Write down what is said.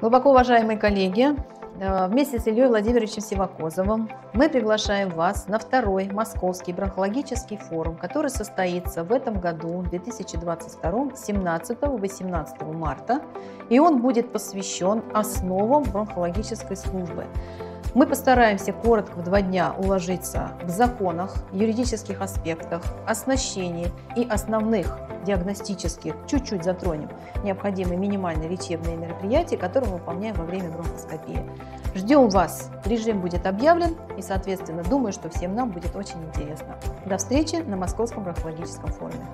Глубоко уважаемые коллеги, э, вместе с Ильей Владимировичем Сивакозовым мы приглашаем вас на второй Московский бронхологический форум, который состоится в этом году, 2022, 17-18 марта, и он будет посвящен основам бронхологической службы. Мы постараемся коротко в два дня уложиться в законах, юридических аспектах, оснащении и основных диагностических, чуть-чуть затронем необходимые минимальные лечебные мероприятия, которые мы выполняем во время бронхоскопии. Ждем вас. Режим будет объявлен и, соответственно, думаю, что всем нам будет очень интересно. До встречи на Московском бронхологическом форуме.